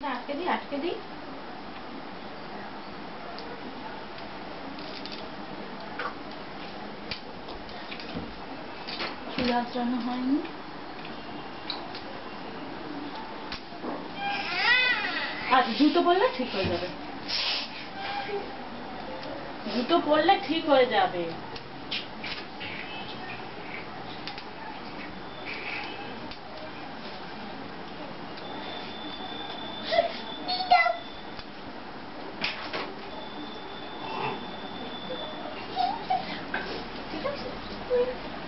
আটকে দিই আটকে দিই। হয়নি। আচ্ছা জুতো পরলে ঠিক হয়ে যাবে। জুতো পরলে ঠিক হয়ে যাবে। please?